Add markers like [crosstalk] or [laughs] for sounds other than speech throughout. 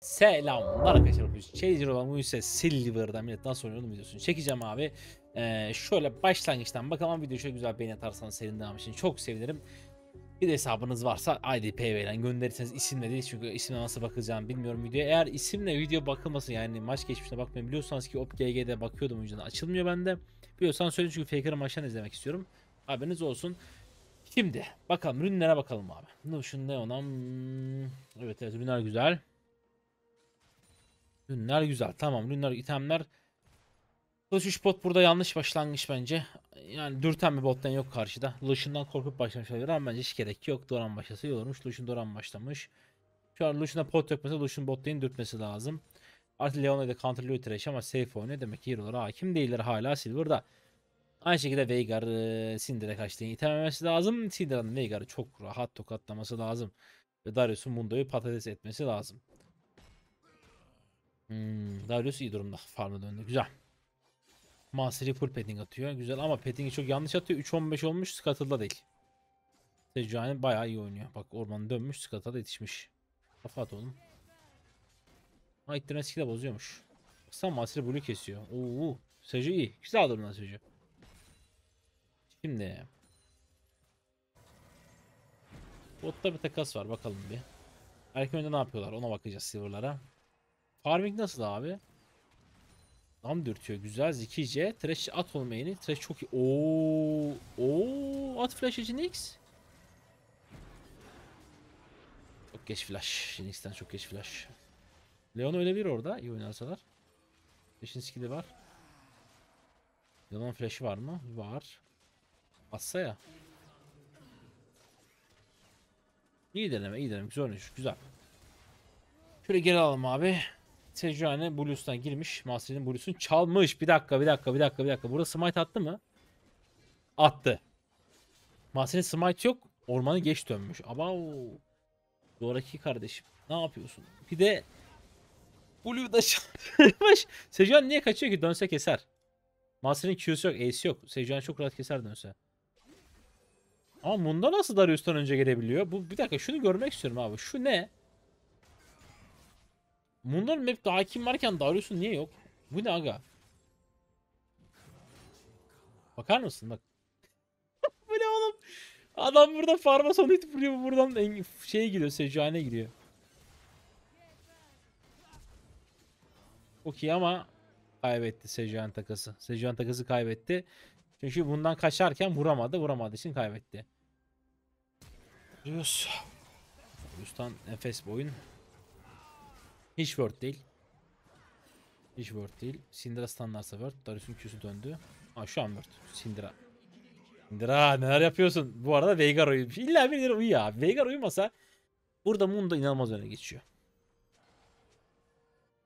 Selamlar arkadaşlar. Bu Challenger olan bu ise Silver'dan millet nasıl oynuyor videosunu çekeceğim abi. Ee, şöyle başlangıçtan bakalım video şöyle güzel beğeni atarsanız senin devam için çok sevinirim. Bir de hesabınız varsa IDPV ile gönderirseniz isimle değil çünkü isimle nasıl bakacağım bilmiyorum videoya. Eğer isimle video bakılmasın yani maç geçmişine bakmayın biliyorsanız ki OpGG'de bakıyordum önceden açılmıyor bende. Biliyorsan söyleyin çünkü Faker'ın maçlarını izlemek istiyorum. Haberiniz olsun. Şimdi bakalım ürünlere bakalım abi. Notion ne ona? Hmm, Evet evet ürünler güzel. Ürünler güzel. Tamam ürünler itemler. Kılıç 3 bot burada yanlış başlangıç bence. Yani dürten bir bottan yok karşıda. Lucian'dan korkup başlamış olabilir ama bence hiç gerek yok. Doran başlasa iyi olurmuş. Lucian Doran başlamış. Şu an Lucian'a pot yok mesela Lucian bot lane'i dürtmesi lazım. Artık Leona'yı da counterlıyor trash ama safe oynuyor. Demek ki hero'lara hakim değiller hala Silver'da. Aynı şekilde Veigar e, Syndra'ya kaçtığını itememesi lazım. Syndra'nın Veigar'ı çok rahat tokatlaması lazım. Ve Darius'un Mundo'yu patates etmesi lazım. Hmm, Darius iyi durumda. Farm'a döndü. Güzel. Mastery full petting atıyor. Güzel ama petting'i çok yanlış atıyor. 3-15 olmuş. Scuttle'da değil. Sejuani bayağı iyi oynuyor. Bak orman dönmüş. Scuttle'a yetişmiş. Kafa at oğlum. Ha ittirme de bozuyormuş. Baksana Mastery Blue kesiyor. Oo, Seju iyi. Güzel durumda Seju. Şimdi. Botta bir takas var. Bakalım bir. Erken önde ne yapıyorlar? Ona bakacağız Silver'lara. Farming nasıl abi? Tam dürtüyor. Güzel zekice. Trash at olmayını. Trash çok iyi. Oo, oo, at flash için X. Çok geç flash. Jinx'ten çok geç flash. Leon ölebilir orada. iyi oynarsalar. Flash'in skill'i var. Leon'un flash'ı var mı? Var. Atsa ya. İyi deneme, iyi deneme. Güzel oynuyor. Güzel. Şöyle geri alalım abi. Sejuani Blues'tan girmiş. Master'in Blues'unu çalmış. Bir dakika, bir dakika, bir dakika, bir dakika. Burada smite attı mı? Attı. Master'in smite yok. Ormanı geç dönmüş. Ama Sonraki kardeşim. Ne yapıyorsun? Bir de Blue'da çalmış. [laughs] Sejuani niye kaçıyor ki? Dönse keser. Master'in Q'su yok, Ace yok. Sejuani çok rahat keser dönse. Ama Munda nasıl Darius'tan önce gelebiliyor? Bu bir dakika şunu görmek istiyorum abi. Şu ne? Munda'nın map'te hakim varken Darius'un niye yok? Bu ne aga? Bakar mısın bak. [laughs] bu ne oğlum? Adam burada farma sonu itip vuruyor. bu Buradan şeye giriyor. Sejuani'ye giriyor. Çok iyi ama kaybetti Sejuani takası. Sejuani takası kaybetti. Çünkü bundan kaçarken vuramadı. Vuramadığı için kaybetti. Darius. Darius'tan nefes bir oyun. Hiç word değil. Hiç word değil. Syndra standartsa word. Darius'un Q'su döndü. Aa şu an word. Syndra. Syndra neler yapıyorsun? Bu arada Veigar uyumuş. İlla birileri uyuyor abi. Veigar uyumasa burada Mundo inanılmaz öne geçiyor.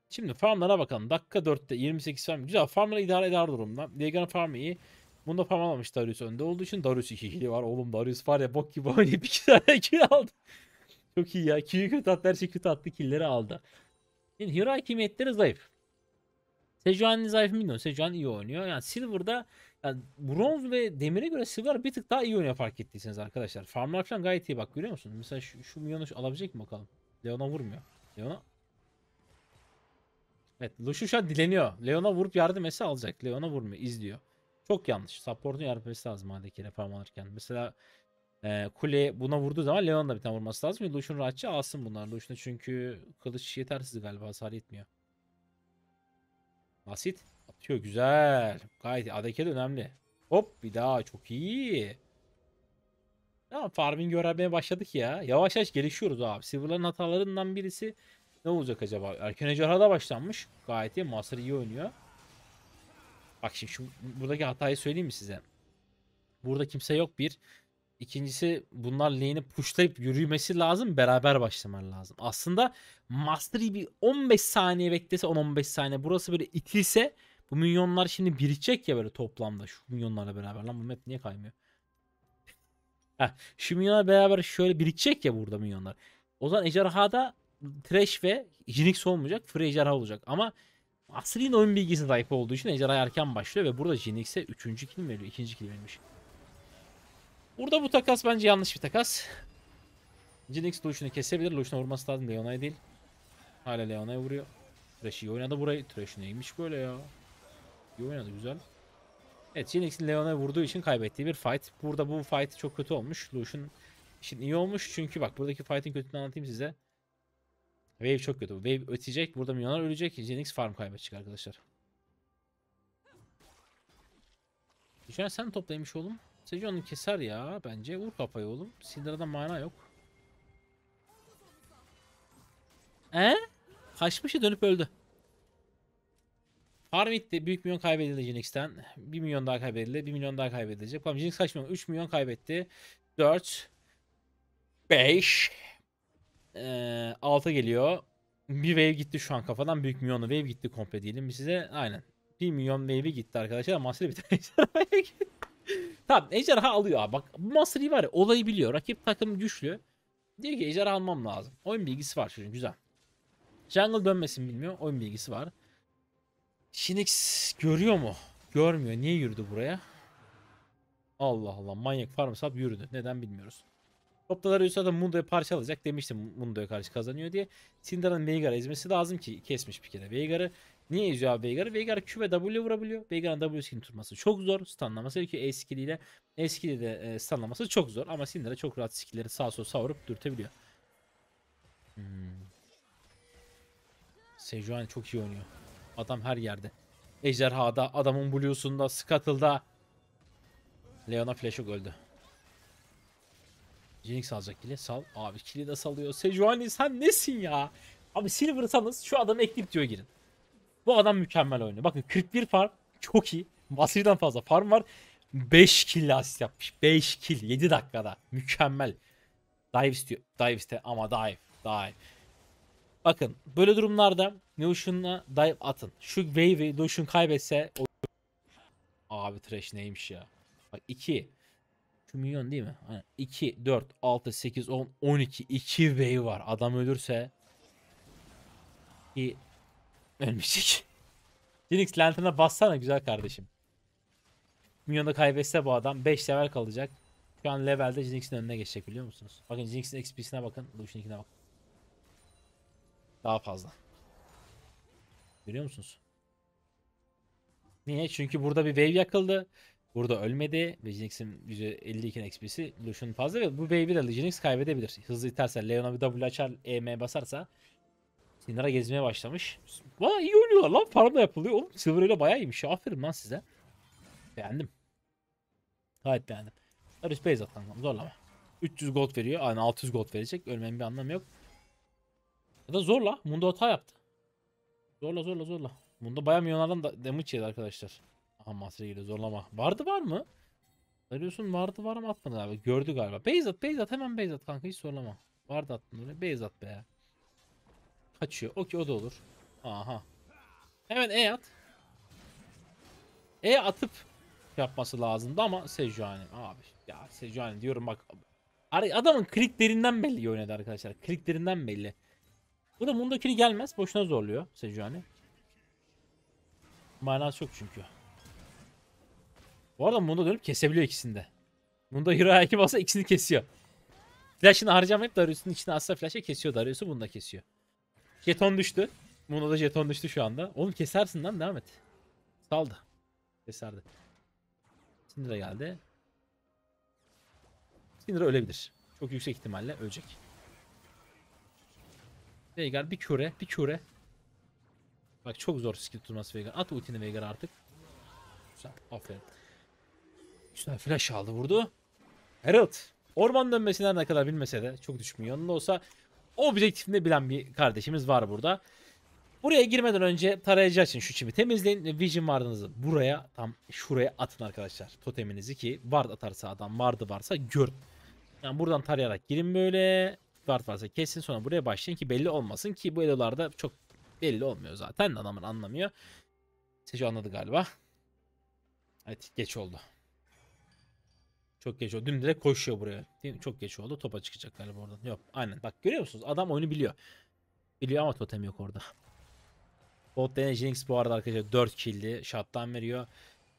Şimdi farmlara bakalım. Dakika 4'te 28 farm. Güzel farmlara idare eder durumda. Veigar'ın farmı iyi. Bunda farm alamamış Darius önde olduğu için Darius 2 kili var. Oğlum Darius var ya bok gibi oynayıp [laughs] 2 tane kill aldı. Çok iyi ya. Q'yu kötü attı her şey kötü attı. Killleri aldı. Şimdi hero hakimiyetleri zayıf. Sejuani zayıf mı bilmiyorum. Sejuani iyi oynuyor. Yani Silver'da yani bronz ve demire göre Silver bir tık daha iyi oynuyor fark ettiyseniz arkadaşlar. Farmlar falan gayet iyi bak görüyor musunuz? Mesela şu, şu milyonu alabilecek mi bakalım? Leona vurmuyor. Leona Evet Lucian şu an dileniyor. Leona vurup yardım etse alacak. Leona vurmuyor. izliyor. Çok yanlış. Support'un yardım etmesi lazım Hadeki'yle farm alırken. Mesela e, kule buna vurduğu zaman Leon da bir tane vurması lazım. Lucian rahatça alsın bunlar. Lucian'a çünkü kılıç yetersiz galiba. Hasar yetmiyor. Basit. Atıyor güzel. Gayet iyi. Adeke de önemli. Hop bir daha çok iyi. Tamam farming öğrenmeye başladık ya. Yavaş yavaş gelişiyoruz abi. Silver'ların hatalarından birisi ne olacak acaba? Erken ejderhada başlanmış. Gayet iyi. Master iyi oynuyor. Bak şimdi şu buradaki hatayı söyleyeyim mi size? Burada kimse yok bir. İkincisi bunlar lane'i pushlayıp yürümesi lazım. Beraber başlamaları lazım. Aslında Mastery bir 15 saniye beklese 10-15 saniye. Burası böyle itilse bu minyonlar şimdi birikecek ya böyle toplamda. Şu minyonlarla beraber. Lan bu map niye kaymıyor? Heh, şu minyonlar beraber şöyle birikecek ya burada minyonlar. O zaman ejderhada Trash ve Jinx olmayacak. Free ejderha olacak. Ama Asri'nin oyun bilgisi zayıf olduğu için ejderha erken başlıyor ve burada Jinx'e 3. kill veriyor? 2. kill vermiş. Burada bu takas bence yanlış bir takas. Jinx Lucian'ı kesebilir. Lucian'a vurması lazım. Leona'ya değil. Hala Leona'ya vuruyor. Thresh iyi oynadı burayı. Thresh neymiş böyle ya. İyi oynadı güzel. Evet Jinx'in Leona'ya vurduğu için kaybettiği bir fight. Burada bu fight çok kötü olmuş. Lucian için iyi olmuş. Çünkü bak buradaki fight'in kötülüğünü anlatayım size. Wave çok kötü. Wave ötecek. Burada milyonlar ölecek. Jinx farm kaybedecek arkadaşlar. An sen toplaymış oğlum. Sejuani keser ya bence. Vur kafayı oğlum. Syndra'da mana yok. E? Kaçmışı dönüp öldü. Farm bitti. Büyük milyon kaybedildi Jinx'ten. 1 milyon daha kaybedildi. 1 milyon daha kaybedilecek. Bakalım Jinx kaç milyon? 3 milyon kaybetti. 4 5 ee, 6 geliyor. Bir wave gitti şu an kafadan. Büyük milyonlu wave gitti komple diyelim size. Aynen. 1 milyon wave'i gitti arkadaşlar. Master bir tane [laughs] Tamam ejderha alıyor abi. Bak Master Yi var ya olayı biliyor. Rakip takım güçlü. Diyor ki ejderha almam lazım. Oyun bilgisi var çocuğun güzel. Jungle dönmesin bilmiyor. Oyun bilgisi var. Shinix görüyor mu? Görmüyor. Niye yürüdü buraya? Allah Allah manyak farm sap yürüdü. Neden bilmiyoruz. Topta Darius'a da Mundo'ya parçalayacak demiştim Mundo'ya karşı kazanıyor diye. Syndra'nın Veigar'ı ezmesi lazım ki kesmiş bir kere Veigar'ı. Niye eziyor abi Veigar'ı? Veigar Q ve W vurabiliyor. Veigar'ın W skin tutması çok zor. Stunlaması ki E skilliyle E skilli de e, stunlaması çok zor. Ama Syndra çok rahat skillleri sağ sol savurup dürtebiliyor. Hmm. Sejuani çok iyi oynuyor. Adam her yerde. Ejderhada, adamın Blue'sunda, Scuttle'da. Leona flash yok öldü. Jinx alacak kili. Sal. Abi kili de salıyor. Sejuani sen nesin ya? Abi Silver'sanız şu adamı ekleyip diyor girin. Bu adam mükemmel oynuyor. Bakın 41 farm çok iyi. Basri'den fazla farm var. 5 kill asist yapmış. 5 kill 7 dakikada. Mükemmel. Dive istiyor. Dive iste ama dive. Dive. Bakın böyle durumlarda Lucian'la dive atın. Şu wave'i Lucian kaybetse o... Abi trash neymiş ya. Bak 2 şu milyon değil mi? Hani 2, 4, 6, 8, 10, 12. 2 wave var. Adam ölürse ki ölmeyecek. Phoenix Lantern'a bassana güzel kardeşim. Milyonu kaybetse bu adam 5 level kalacak. Şu an levelde Jinx'in önüne geçecek biliyor musunuz? Bakın Jinx'in XP'sine bakın. Lucian'ınkine bakın. Daha fazla. Görüyor musunuz? Niye? Çünkü burada bir wave yakıldı. Burada ölmedi. Ve Jinx'in %52 XP'si Lucian'ın fazla ve bu wave'i de Jinx kaybedebilir. Hızlı iterse Leon'a bir W açar EM basarsa Syndra gezmeye başlamış. Valla iyi oynuyorlar lan. Farm da yapılıyor. Oğlum Silver ile bayağı iyiymiş. Aferin lan size. Beğendim. Gayet beğendim. Darius Beyz at kankam zorlama. 300 gold veriyor. Aynen 600 gold verecek. Ölmenin bir anlamı yok. Ya da zorla. Mundo hata yaptı. Zorla zorla zorla. Mundo bayağı milyonlardan da damage yedi arkadaşlar. Aha Master'e geliyor zorlama. Vardı var mı? Darius'un vardı var mı atmadı galiba. Gördü galiba. Beyzat Beyzat hemen Beyzat kanka hiç zorlama. Vardı attın oraya. Beyzat be. Kaçıyor. Okey o da olur. Aha. Hemen E at. E atıp yapması lazımdı ama Sejuani abi. Ya Sejuani diyorum bak. Adamın kliklerinden belli oynadı arkadaşlar. Kliklerinden belli. Bu da Mundo'kini gelmez. Boşuna zorluyor Sejuani. Manası yok çünkü. Bu arada Mundo dönüp kesebiliyor ikisinde. Mundo Hero Haki basa ikisini kesiyor. Flash'ını harcamayıp Darius'un içine asla flash'e kesiyor. Darius'u bunda kesiyor. Jeton düştü. Mundo'da jeton düştü şu anda. Oğlum kesersin lan devam et. Saldı. Keserdi. Syndra geldi. Syndra ölebilir. Çok yüksek ihtimalle ölecek. Veigar bir küre, bir küre. Bak çok zor skill tutması Veigar. At ultini Veigar artık. Güzel. Aferin. Güzel flash aldı vurdu. Herald. Orman dönmesinden ne kadar bilmese de çok düşmüyor. Yanında olsa objektifinde bilen bir kardeşimiz var burada. Buraya girmeden önce tarayıcı açın şu çimi temizleyin. Vision vardınızı buraya tam şuraya atın arkadaşlar. Toteminizi ki ward atarsa adam vardı varsa gör. Yani buradan tarayarak girin böyle. Ward varsa kesin sonra buraya başlayın ki belli olmasın ki bu elolarda çok belli olmuyor zaten. Adamın anlamıyor. Seçi anladı galiba. Evet geç oldu. Çok geç oldu. Dün direkt koşuyor buraya. Çok geç oldu. Topa çıkacak galiba oradan. Yok. Aynen. Bak görüyor musunuz? Adam oyunu biliyor. Biliyor ama totem yok orada. Bot lane Jinx bu arada arkadaşlar 4 kill'li. Shot'tan veriyor.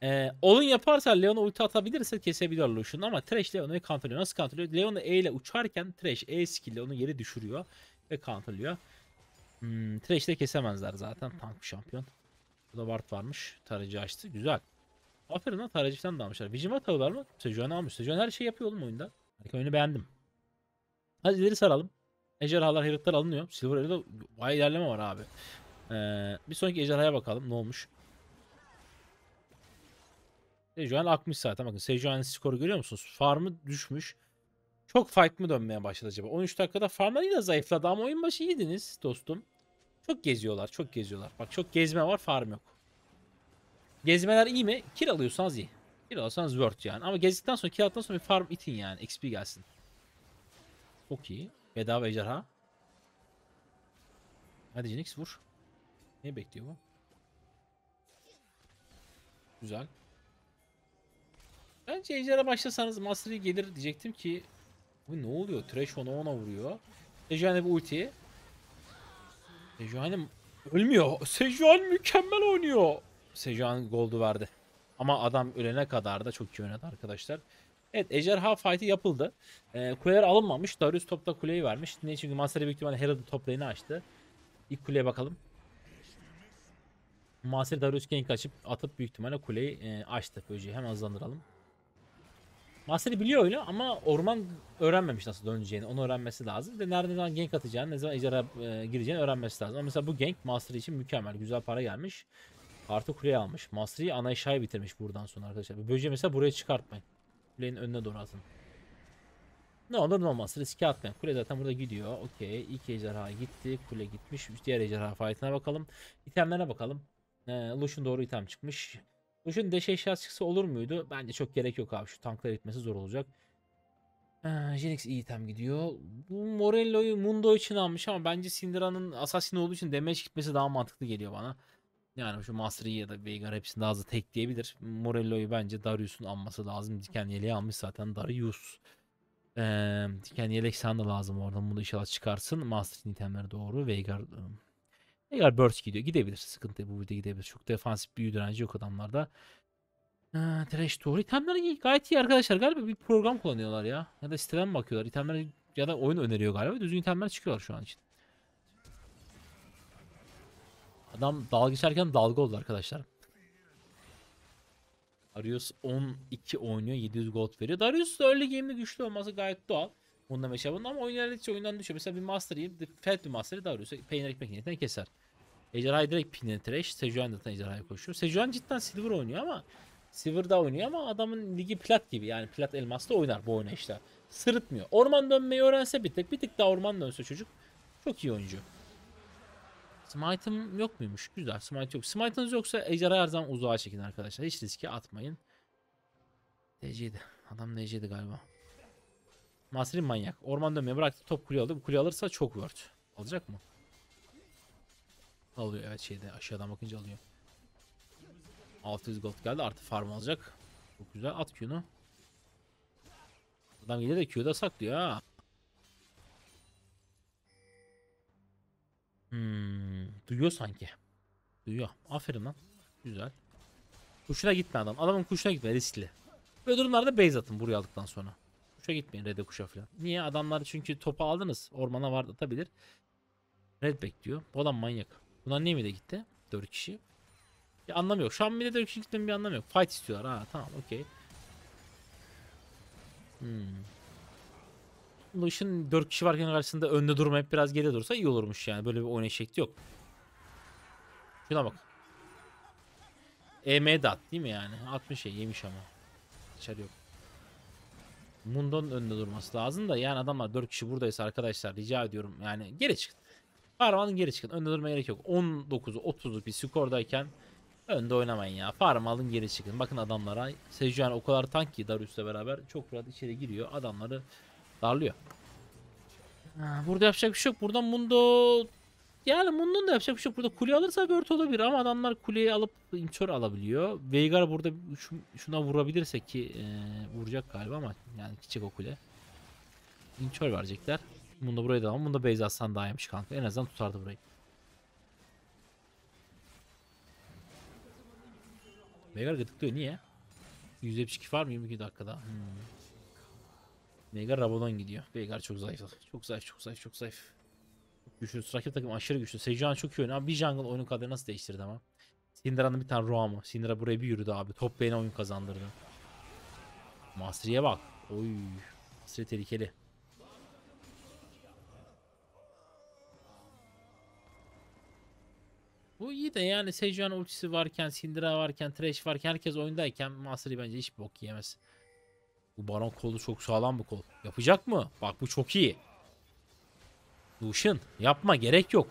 Ee, Olun yaparsa Leon'a ulti atabilirse kesebiliyor Lucian'ı ama Thresh Leon'u counterlıyor. Nasıl counterlıyor? Leon'u E ile uçarken Thresh E skill onu yeri düşürüyor ve counterlıyor. Hmm, Thresh'i de kesemezler zaten. Tank şampiyon. Burada Ward varmış. Tarayıcı açtı. Güzel. Aferin lan tarayıcı falan da almışlar. Watt alıyorlar mı? Sejuan almış. Sejuan her şeyi yapıyor oğlum oyunda. Harika oyunu beğendim. Hadi ileri saralım. Ejderhalar, Herald'lar alınıyor. Silver Arrow'da bayağı ilerleme var abi. Ee, bir sonraki ejderhaya bakalım ne olmuş. Sejuan akmış zaten. Bakın Sejuan'ın skoru görüyor musunuz? Farmı düşmüş. Çok fight mı dönmeye başladı acaba? 13 dakikada farmlar yine zayıfladı ama oyun başı iyiydiniz dostum. Çok geziyorlar, çok geziyorlar. Bak çok gezme var, farm yok. Gezmeler iyi mi? Kill alıyorsanız iyi. Kill alırsanız worth yani. Ama gezdikten sonra kill aldıktan sonra bir farm itin yani. XP gelsin. Çok iyi. Bedava ejderha. Hadi Jinx vur. Ne bekliyor bu? Güzel. Bence ejderha başlasanız Mastery gelir diyecektim ki bu ne oluyor? Trash ona ona vuruyor. Sejuani bir ulti. Sejuani ölmüyor. Sejuani mükemmel oynuyor. Sejuani goldu verdi. Ama adam ölene kadar da çok iyi oynadı arkadaşlar. Evet ejderha fight'i yapıldı. Ee, kuleler alınmamış. Darius topta kuleyi vermiş. Niye? Çünkü Mastery büyük ihtimalle Herald'ın top açtı. İlk kuleye bakalım. Master Darius gank açıp atıp büyük ihtimalle kuleyi e, açtı. Böceği hemen hızlandıralım. Master'i biliyor öyle ama orman öğrenmemiş nasıl döneceğini. Onu öğrenmesi lazım. Ve nerede ne zaman gank atacağını, ne zaman ejderha e, gireceğini öğrenmesi lazım. Ama mesela bu gank Master için mükemmel. Güzel para gelmiş. Artı kuleyi almış. Master'ı ana eşyayı bitirmiş buradan sonra arkadaşlar. Bu böceği mesela buraya çıkartmayın. Kulenin önüne doğru atın. Ne olur ne olmaz riske atmayın. Kule zaten burada gidiyor. Okey. İlk ejderha gitti. Kule gitmiş. Diğer ejderha fight'ına bakalım. İtemlerine bakalım. Ee, Lucian doğru item çıkmış. Lucian deş eşyası çıksa olur muydu? Bence çok gerek yok abi. Şu tankları itmesi zor olacak. Ee, Jinx iyi item gidiyor. Bu Morello'yu Mundo için almış ama bence Syndra'nın Assassin olduğu için damage gitmesi daha mantıklı geliyor bana. Yani şu Master Yi ya da Veigar hepsini daha hızlı tekleyebilir. Morello'yu bence Darius'un alması lazım. Diken yeleği almış zaten Darius. Ee, diken yelek sana da lazım oradan. Bunu inşallah çıkarsın. Master'in itemleri doğru. Veigar Veigar burst gidiyor. Gidebilir. Sıkıntı. Bu video gidebilir. Çok defansif büyü direnci yok adamlarda. Ee, Trash doğru. İtemler iyi. Gayet iyi arkadaşlar. Galiba bir program kullanıyorlar ya. Ya da siteden bakıyorlar. İtemler ya da oyun öneriyor galiba. Düzgün itemler çıkıyorlar şu an için. Adam dalga geçerken dalga oldu arkadaşlar. Darius 12 oynuyor 700 gold veriyor. Darius da early game'de güçlü olması gayet doğal. Bunda meşabında ama oyun ilerledikçe oyundan düşüyor. Mesela bir Master Yi, Fed bir Master'ı Darius'u peynir ekmek niyetine keser. Ejderhayı direkt pinine trash. Sejuani zaten ejderhaya koşuyor. Sejuani cidden Silver oynuyor ama Silver'da oynuyor ama adamın ligi plat gibi. Yani plat elmasla oynar bu oynayışta. Sırıtmıyor. Orman dönmeyi öğrense bir tık bir tık daha orman dönse çocuk. Çok iyi oyuncu. Smite'ım yok muymuş? Güzel. Smite yok. Smite'ınız yoksa ejderha her zaman uzağa çekin arkadaşlar. Hiç riske atmayın. DC'ydi. Adam DC'ydi galiba. Master'in manyak. Orman dönmeye bıraktı. Top kule aldı. Bu kule alırsa çok worth. Alacak mı? Alıyor evet şeyde aşağıdan bakınca alıyor. 600 gold geldi artı farm alacak. Çok güzel at Q'nu. Adam gelir de Q'da saklıyor ha. Hmm, duyuyor sanki. Duyuyor. Aferin lan. Güzel. Kuşuna gitme adam. Adamın kuşuna gitme riskli. Böyle durumlarda base atın buraya aldıktan sonra. Kuşa gitmeyin red'e kuşa falan. Niye? Adamlar çünkü topu aldınız. Ormana var atabilir. Red bekliyor. Bu adam manyak. Bunlar niye mi de gitti? 4 kişi. Bir anlamı yok. Şu an bir de 4 kişi gitmenin bir anlamı yok. Fight istiyorlar. Ha tamam okey. Hmm. Lucian 4 kişi varken karşısında önde durmayıp biraz geride dursa iyi olurmuş yani. Böyle bir oynayış şekli yok. Şuna bak. EM de at değil mi yani? Atmış şey yemiş ama. Dışarı yok. Mundo'nun önünde durması lazım da yani adamlar 4 kişi buradaysa arkadaşlar rica ediyorum yani geri çıkın. Farmal'ın geri çıkın. Önde durmaya gerek yok. 19'u 30'luk bir skordayken önde oynamayın ya. Farmal'ın geri çıkın. Bakın adamlara Sejuani o kadar tank ki Darius'la beraber çok rahat içeri giriyor. Adamları darlıyor. Burada yapacak bir şey yok. Buradan Mundo yani Mundo'nun da yapacak bir şey yok. Burada kule alırsa Bört olabilir ama adamlar kuleyi alıp imtör alabiliyor. Veigar burada şu, şuna vurabilirse ki e, vuracak galiba ama yani gidecek o kule. İmtör verecekler. Mundo burayı da ama Mundo base atsan daha iyiymiş kanka. En azından tutardı burayı. Veigar gıdıklıyor. Niye? 172 var mı 22 dakikada? Hmm. Veigar Rabadon gidiyor. Veigar çok zayıf. Çok zayıf, çok zayıf, çok zayıf. Güçlü. Rakip takım aşırı güçlü. Sejuani çok iyi oynuyor. Ama bir jungle oyunun kaderi nasıl değiştirdi ama. Syndra'nın bir tane roam'u. Syndra buraya bir yürüdü abi. Top lane'e oyun kazandırdı. Mastery'e bak. Oy. Mastery tehlikeli. Bu iyi de yani Sejuani ultisi varken, Syndra varken, Thresh varken, herkes oyundayken Mastery bence hiç bok yiyemez. Bu Baron kolu çok sağlam bir kol. Yapacak mı? Bak bu çok iyi. Lucian yapma gerek yok.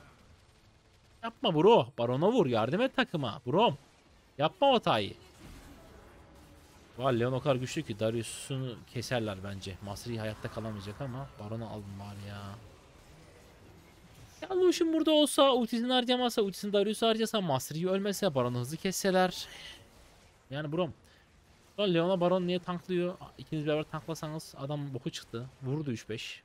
Yapma bro. Baron'a vur. Yardım et takıma. Brom. Yapma o hatayı. Var Leon o kadar güçlü ki Darius'unu keserler bence. Masri hayatta kalamayacak ama Baron'u aldım var ya. Ya Lucian burada olsa ultisini harcamazsa ultisini Darius'u harcasa Masri'yi ölmese Baron'u hızlı kesseler. Yani Brom. Leon'a Baron niye tanklıyor? İkiniz beraber tanklasanız adam boku çıktı. Vurdu 3-5.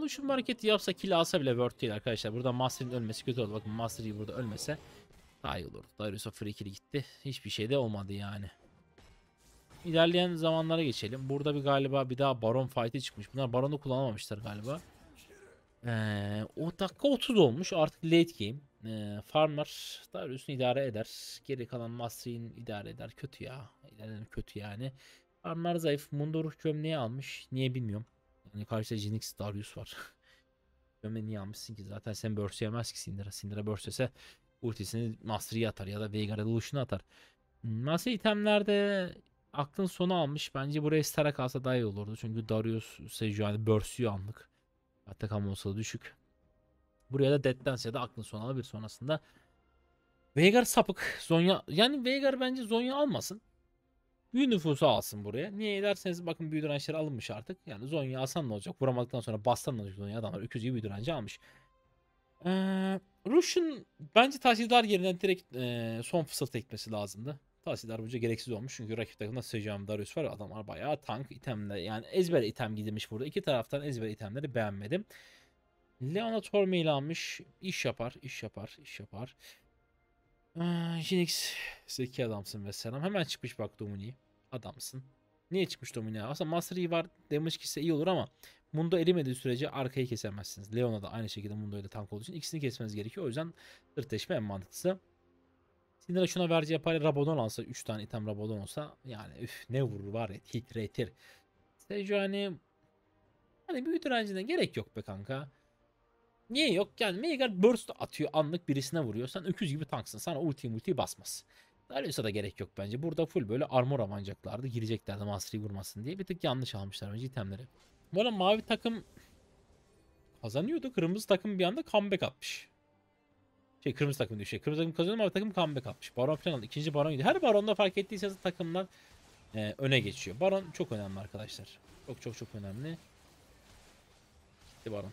Bu hareketi yapsa kill alsa bile worth değil arkadaşlar. Burada Master'in ölmesi kötü oldu. Bakın Master'i burada ölmese daha iyi olurdu. Darius'a free kill gitti. Hiçbir şey de olmadı yani. İlerleyen zamanlara geçelim. Burada bir galiba bir daha Baron fight'i çıkmış. Bunlar Baron'u kullanamamışlar galiba. Ee, o dakika 30 olmuş. Artık late game. Ee, Farmer Darius'un idare eder. Geri kalan Master'in idare eder. Kötü ya. İlerleyen kötü yani. Farmer zayıf. Mundo ruh gömleği almış. Niye bilmiyorum. Yani karşıda Jinx Darius var. [laughs] Gömleği niye almışsın ki? Zaten sen burst yemez ki Syndra. Syndra burst yese ultisini Master'ı atar ya da Veigar Evolution'u atar. Master itemlerde aklın sonu almış. Bence buraya Stara kalsa daha iyi olurdu. Çünkü Darius Sejuani burst'üyor anlık. Hatta kamu olsa düşük. Buraya da Dead Dance ya da aklın sonu alabilir sonrasında. Veigar sapık. Zonya yani Veigar bence Zonya almasın. Büyü nüfusu alsın buraya. Niye derseniz bakın büyü dirençleri alınmış artık. Yani Zonya alsan ne olacak? Vuramadıktan sonra bastan ne olacak Zonya? Adamlar öküz gibi büyü direnci almış. Ee, Rush'un bence tahsildar yerine direkt e, son fırsat ekmesi lazımdı. Tahsildar bunca gereksiz olmuş. Çünkü rakip takımda Sejam Darius var. Adamlar bayağı tank itemle yani ezber item gidilmiş burada. İki taraftan ezber itemleri beğenmedim. Leona Tormail almış. İş yapar, iş yapar, iş yapar. Ee, Jinx zeki adamsın ve selam. Hemen çıkmış bak Domini. Adamsın. Niye çıkmış Domini? Aslında Master Yi var. Damage kisse iyi olur ama Mundo erimediği sürece arkayı kesemezsiniz. Leona da aynı şekilde Mundo ile tank olduğu için ikisini kesmeniz gerekiyor. O yüzden sırtleşme en mantıklısı. Syndra şuna vereceği parayla Rabadon alsa 3 tane item Rabadon olsa yani üf ne vurur var ya titretir. Sejuani hani büyü direncine gerek yok be kanka. Niye yok? Yani Veigar burst atıyor anlık birisine vuruyor. Sen öküz gibi tanksın. Sana ulti multi basmaz. Darius'a da gerek yok bence. Burada full böyle armor avanacaklardı. Gireceklerdi Mastery vurmasın diye. Bir tık yanlış almışlar bence itemleri. Bu arada mavi takım kazanıyordu. Kırmızı takım bir anda comeback atmış. Şey kırmızı takım diyor. Şey, kırmızı takım kazanıyor mavi takım comeback atmış. Baron falan aldı. İkinci baron gidiyor. Her baronda fark ettiyseniz takımlar e, öne geçiyor. Baron çok önemli arkadaşlar. Çok çok çok önemli. Gitti baron.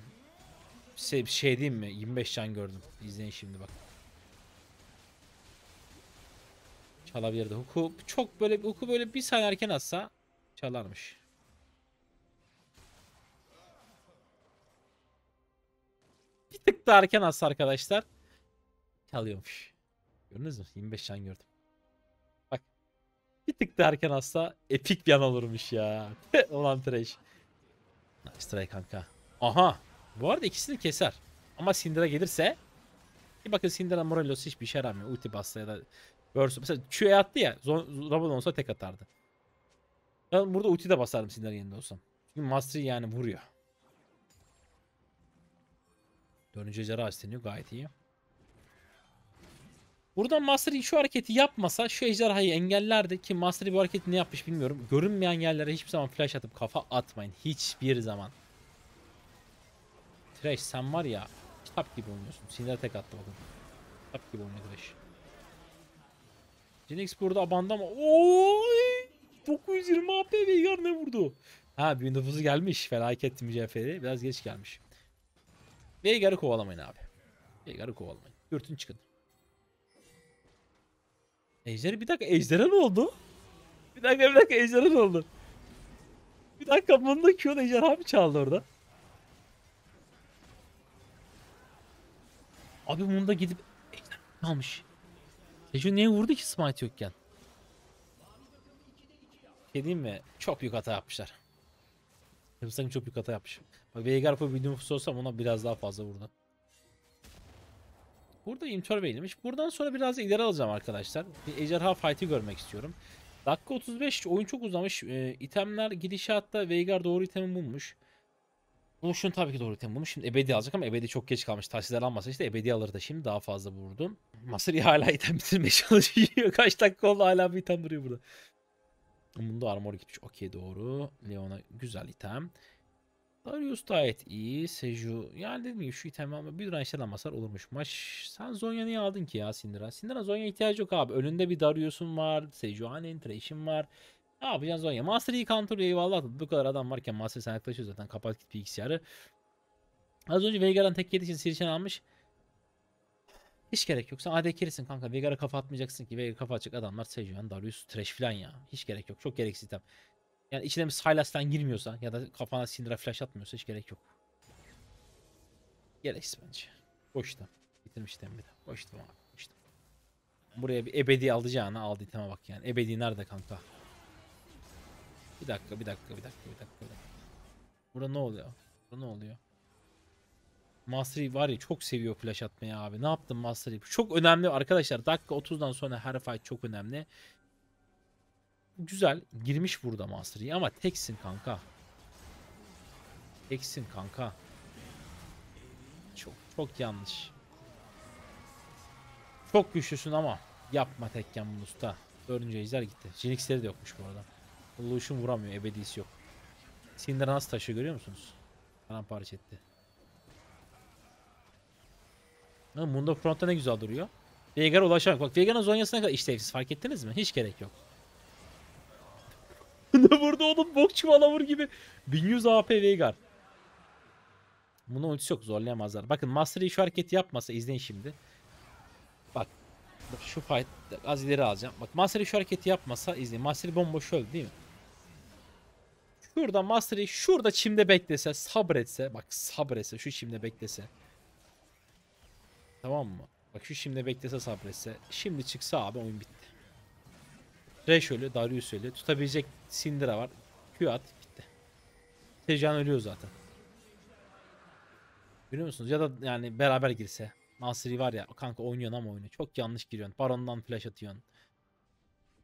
Şey, şey diyeyim mi? 25 can gördüm. İzleyin şimdi bak. Çalabilirdi. Huku çok böyle Huku böyle bir saniye erken atsa çalarmış. Bir tık da erken atsa arkadaşlar çalıyormuş. Gördünüz mü? 25 can gördüm. Bak. Bir tık da erken atsa epik bir an olurmuş ya. [laughs] Ulan trash. Nice try kanka. Aha. Bu arada ikisini keser. Ama Syndra gelirse bir bakın Syndra Morelos hiçbir işe yaramıyor. Ulti bassa ya da Burst. Mesela Q'ya attı ya. Rabadon olsa tek atardı. Ben burada ulti de basardım Syndra yerinde olsam. Çünkü Mastery yani vuruyor. Dönünce ejderha isteniyor. Gayet iyi. Buradan Mastery şu hareketi yapmasa şu ejderhayı engellerdi ki Mastery bu hareketi ne yapmış bilmiyorum. Görünmeyen yerlere hiçbir zaman flash atıp kafa atmayın. Hiçbir zaman. Trash sen var ya kitap gibi oynuyorsun. Sinir tek attı bakın. Kitap gibi oynuyor Trash. Jinx burada abanda ama oy 920 AP Veigar ne vurdu? Ha bir nüfusu gelmiş. Felaket mücevheri. Biraz geç gelmiş. Veigar'ı kovalamayın abi. Veigar'ı kovalamayın. Yurtun çıkın. Ejder'e bir dakika Ejder'e ne oldu? Bir dakika bir dakika Ejder'e ne oldu? Bir dakika bunda Q'da Ejderha abi çaldı orada. Abi bunda gidip Ejderha almış. Seju niye vurdu ki smite yokken? Şey mi? Çok büyük hata yapmışlar. Sanki çok büyük hata yapmışım. Bak Veigar bu bir nüfus olsam ona biraz daha fazla vurdu. Burada imtor verilmiş. Buradan sonra biraz ileri alacağım arkadaşlar. Bir ejderha fight'i görmek istiyorum. Dakika 35 oyun çok uzamış. Ee, itemler gidişatta Veigar doğru itemi bulmuş. Lucian tabii ki doğru item bulmuş. Şimdi ebedi alacak ama ebedi çok geç kalmış. Tahsiller almasa işte ebedi alırdı şimdi daha fazla vurdum. Masari hala item bitirmeye [laughs] çalışıyor. Kaç dakika oldu hala bir item duruyor burada. Bunda armor gitmiş. Okey doğru. Leon'a güzel item. Darius gayet iyi. Seju yani dedim gibi şu item ama bir ranşeden basar olurmuş. Maç sen Zonya niye aldın ki ya Syndra? Syndra Zonya ihtiyacı yok abi. Önünde bir Darius'un var. Sejuani'nin Thresh'in var. Ne yapacaksın Zonya? Master iyi counter eyvallah. Bu kadar adam varken Master sen yaklaşıyor zaten. Kapat git bilgisayarı. Az önce Veigar'dan tek yedi için Sirchen almış. Hiç gerek yok. Sen AD carry'sin kanka. Veigar'a kafa atmayacaksın ki. Veigar kafa atacak adamlar Sejuani, Darius, Thresh falan ya. Hiç gerek yok. Çok gereksiz item. Yani içine bir Sylas'tan girmiyorsa ya da kafana Syndra flash atmıyorsa hiç gerek yok. Gereksiz bence. Boş item. Bitirmiş item bir de. Boş abi. Boş. Buraya bir ebedi alacağına aldı iteme bak yani. Ebedi nerede kanka? Bir dakika, bir dakika, bir dakika, bir dakika. Burada ne oluyor? Burada ne oluyor? Mastery var ya çok seviyor flash atmayı abi. Ne yaptın Mastery? Çok önemli arkadaşlar. Dakika 30'dan sonra her fight çok önemli. Güzel. Girmiş burada Mastery ama teksin kanka. Teksin kanka. Çok çok yanlış. Çok güçlüsün ama yapma tekken bunu usta. Dördüncü ejder gitti. Jinx'leri de yokmuş bu arada. Lucian vuramıyor. Ebedisi yok. Syndra nasıl taşıyor görüyor musunuz? Paramparça etti. Ha, Mundo frontta ne güzel duruyor. Veigar'a ulaşamak. Bak Veigar'ın zonyasına kadar işlevsiz. Fark ettiniz mi? Hiç gerek yok. [laughs] ne vurdu oğlum? Bok çuvala vur gibi. 1100 AP Veigar. Bunun ultisi yok. Zorlayamazlar. Bakın Mastery şu hareketi yapmasa izleyin şimdi. Bak. Şu fight az ileri alacağım. Bak Mastery şu hareketi yapmasa izleyin. Mastery bomboş öldü değil mi? Şurada Mastery şurada çimde beklese sabretse. Bak sabretse şu çimde beklese. Tamam mı? Bak şu şimdi beklese sabretse. Şimdi çıksa abi oyun bitti. Thresh ölü, Darius ölü. Tutabilecek Syndra var. Q at bitti. Tejan ölüyor zaten. Biliyor musunuz? Ya da yani beraber girse. Nasri var ya kanka oynuyorsun ama oyunu. Çok yanlış giriyorsun. Baron'dan flash atıyorsun.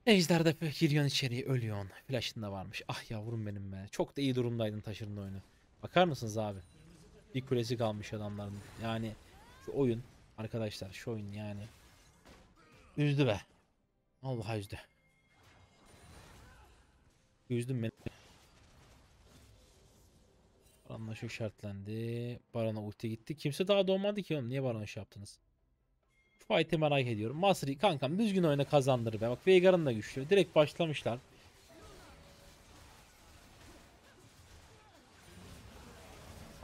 Ejder'de giriyorsun içeriye ölüyorsun. Flash'ın da varmış. Ah yavrum benim be. Çok da iyi durumdaydın taşırın oyunu. Bakar mısınız abi? Bir kulesi kalmış adamların. Yani şu oyun arkadaşlar şu oyun yani. Üzdü be. Allah üzdü. Üzdüm beni. Baron'la şu şartlandı. Baron'a ulti gitti. Kimse daha doğmadı ki oğlum. Niye Baron'a şey yaptınız? Fight'i merak ediyorum. Masri kankam düzgün oyuna kazandırır be. Bak Veigar'ın da güçlü. Direkt başlamışlar.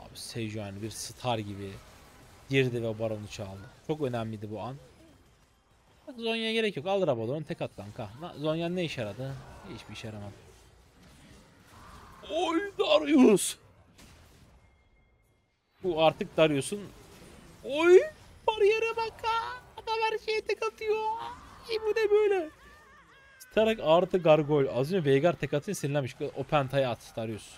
Abi Sejuani bir star gibi girdi ve Baron'u çaldı. Çok önemliydi bu an. Bak Zonya'ya gerek yok. Alır Abaddon'u tek at kanka. Zonya ne işe yaradı? Hiçbir işe yaramadı. Oy Darius. Bu artık Darius'un Oy bariyere bak ha. Her şeye tek atıyor. İyi bu ne böyle? Starak artı Gargoyle. Az önce Veigar tek atınca sinirlenmiş. O pentayı at Darius.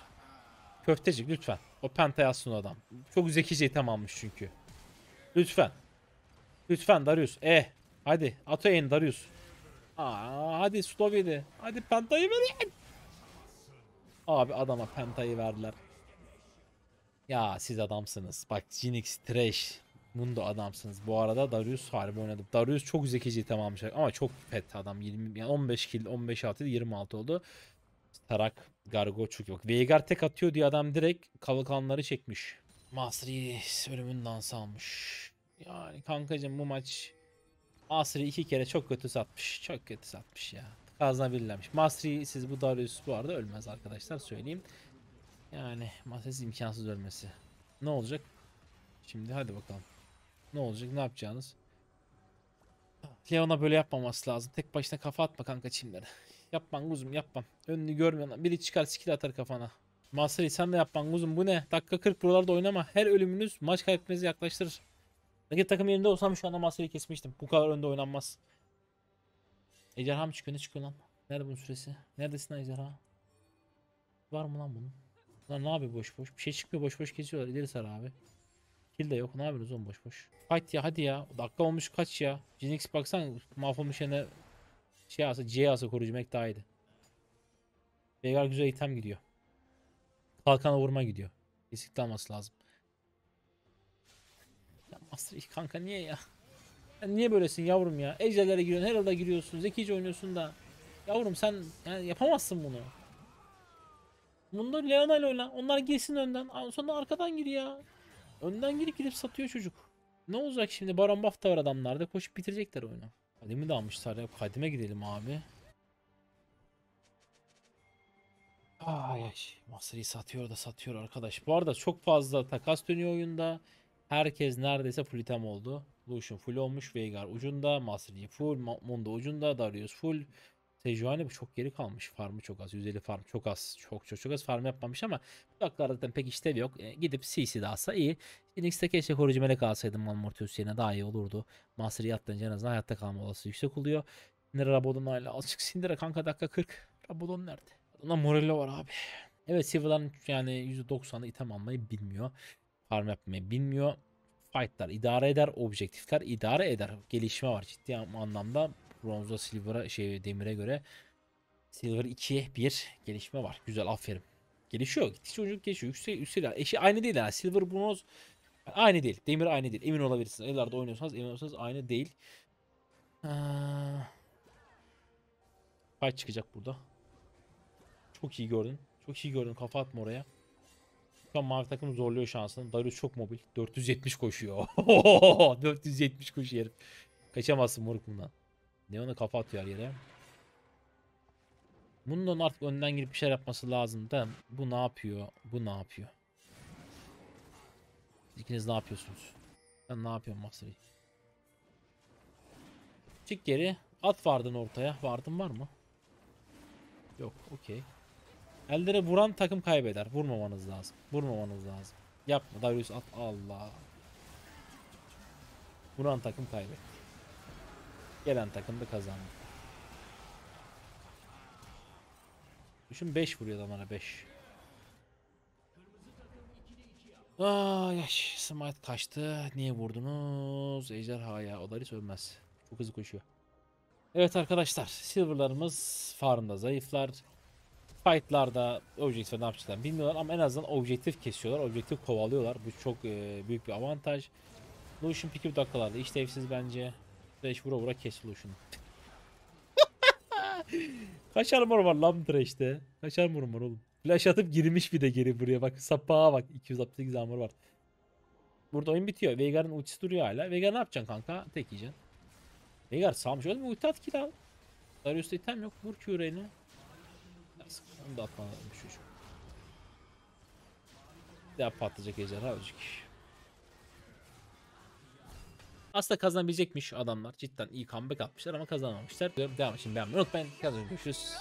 Köftecik lütfen. O pentayı atsın adam. Çok zekice item almış çünkü. Lütfen. Lütfen Darius. Eh. Hadi. At o en Darius. Aa, hadi Slovya'da. Hadi pentayı verin. Abi adama pentayı verdiler. Ya siz adamsınız. Bak Jinx, Thresh, Mundo adamsınız. Bu arada Darius harbi oynadı. Darius çok zekice item almış ama çok pet adam. 20 yani 15 kill, 15 6 26 oldu. Tarak, Gargo çok yok. Veigar tek atıyor diye adam direkt kalkanları çekmiş. Masri ölümün dansı almış. Yani kankacım bu maç Masri iki kere çok kötü satmış. Çok kötü satmış ya. Kazanabilirlermiş. Masri siz bu Darius bu arada ölmez arkadaşlar söyleyeyim. Yani Masri imkansız ölmesi. Ne olacak? Şimdi hadi bakalım. Ne olacak? Ne yapacağınız? Leon'a böyle yapmaması lazım. Tek başına kafa atma kanka çimlere. [laughs] Yapman kuzum yapman. Önünü görmüyorsun. Biri çıkar skill atar kafana. Masri sen de yapman kuzum. Bu ne? Dakika 40 buralarda oynama. Her ölümünüz maç kaybetmenizi yaklaştırır. Rakip takım yerinde olsam şu anda Masri'yi kesmiştim. Bu kadar önde oynanmaz. Ejderha mı çıkıyor? Ne çıkıyor lan? Nerede bunun süresi? Neredesin lan ejderha? Var mı lan bunun? Lan ne yapıyor boş boş? Bir şey çıkmıyor boş boş kesiyorlar. İleri sar abi. Kill de yok. Ne yapıyorsunuz oğlum boş boş? Fight ya hadi ya. Dakika olmuş kaç ya? Jinx baksan mahvolmuş yerine şey alsa C alsa koruyucu mek daha iyiydi. Veigar güzel item gidiyor. Kalkana vurma gidiyor. Kesinlikle alması lazım. Ya Master Yi kanka niye ya? Sen niye böylesin yavrum ya? Ejderlere giriyorsun, Herald'a giriyorsun, zekice oynuyorsun da. Yavrum sen yani yapamazsın bunu. Bunda Leona ile oyna. Onlar girsin önden. Sonra arkadan gir ya. Önden girip gidip satıyor çocuk. Ne olacak şimdi? Baron buff da var adamlarda. Koşup bitirecekler oyunu. Kadimi de almışlar ya. Kadime gidelim abi. Ay ay. Master'ı satıyor da satıyor arkadaş. Bu arada çok fazla takas dönüyor oyunda. Herkes neredeyse full item oldu. Lucian full olmuş. Veigar ucunda. Master Yi full. Mundo ucunda. Darius full. Sejuani çok geri kalmış. Farmı çok az. 150 farm çok az. Çok çok çok az farm yapmamış ama bu dakikalarda zaten pek işlev yok. E, gidip CC alsa iyi. Phoenix'te keşke koruyucu melek alsaydım Van Mortius yerine daha iyi olurdu. Master Yi atlayınca en azından hayatta kalma olasılığı yüksek oluyor. Sindire Rabodon hala azıcık Sindire kanka dakika 40. Rabodon nerede? Adamda Morello var abi. Evet Silver'dan yani %90'ı item almayı bilmiyor. Farm yapmayı bilmiyor. Fight'lar idare eder. Objektifler idare eder. Gelişme var ciddi anlamda. Bronz'a Silver'a şey Demir'e göre Silver 2'ye 1 gelişme var. Güzel aferin. Gelişiyor. Gittikçe oyunculuk gelişiyor. Yüksel, yükseliyor. Eşi aynı değil yani. Silver bronz aynı değil. Demir aynı değil. Emin olabilirsiniz. Ellerde oynuyorsanız emin olursanız aynı değil. Fight çıkacak burada. Çok iyi gördün. Çok iyi gördün. Kafa atma oraya. Şu an mavi takım zorluyor şansını. Darius çok mobil. 470 koşuyor. [laughs] 470 koşuyor herif. Kaçamazsın moruk bundan. Neon'a kafa atıyor yere. Bunun artık önden girip bir şeyler yapması lazım da bu ne yapıyor? Bu ne yapıyor? İkiniz ne yapıyorsunuz? Ben ne yapıyorum Master Yi? Çık geri. At vardın ortaya. Vardın var mı? Yok. Okey. Eldere vuran takım kaybeder. Vurmamanız lazım. Vurmamanız lazım. Yapma. Darius at. Allah. Vuran takım kaybetti. Gelen takım da kazandı. Düşün 5 vuruyor adamlara 5. Ay ay smite kaçtı. Niye vurdunuz? Ejderhaya. O Darius ölmez. Çok hızlı koşuyor. Evet arkadaşlar. Silver'larımız farmda zayıflar. Fight'larda objektif ne yapacaklar bilmiyorlar ama en azından objektif kesiyorlar. Objektif kovalıyorlar. Bu çok e, büyük bir avantaj. Lucian pick dakikalarda işlevsiz bence. Thresh vura vura kes Lucian'ı. [laughs] Kaç armor var lan Thresh'te? Kaç armor var oğlum? Flash atıp girmiş bir de geri buraya bak. Sapağa bak. 268 armor var. Burada oyun bitiyor. Veigar'ın ultisi duruyor hala. Veigar ne yapacaksın kanka? Tek yiyeceksin. Veigar sağmış oğlum ulti at kill al. Darius'ta item yok. Vur Q're'ni. Yazık. Onu da atman lazım çocuk. Bir daha patlayacak ejderha ölecek. Aslında kazanabilecekmiş adamlar. Cidden iyi comeback atmışlar ama kazanamamışlar. Devam için beğenmeyi unutmayın. Kazanın görüşürüz.